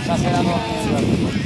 下车了都。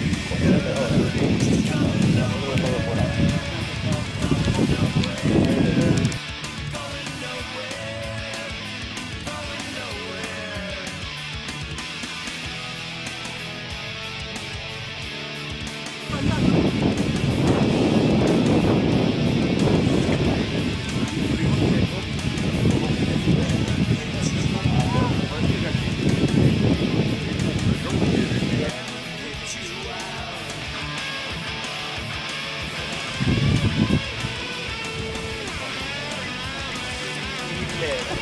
で。